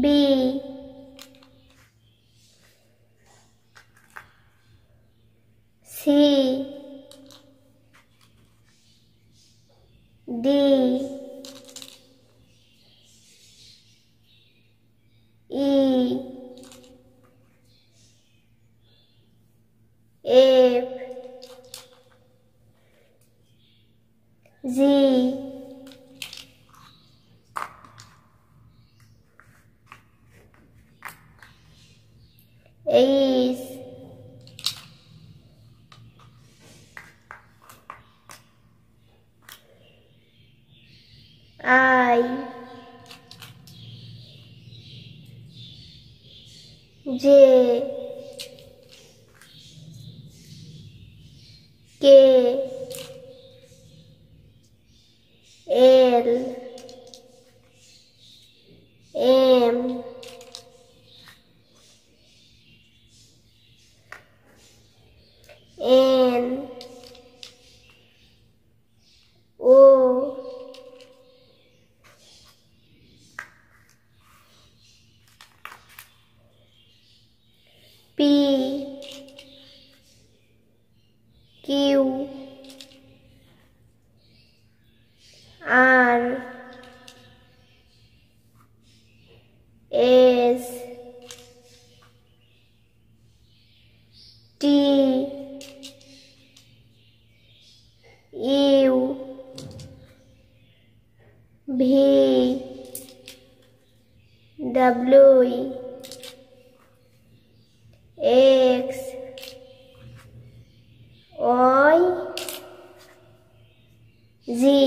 B. C. D. E. F. Z Ace I J K L M N O P Q R S T भी W X Y जी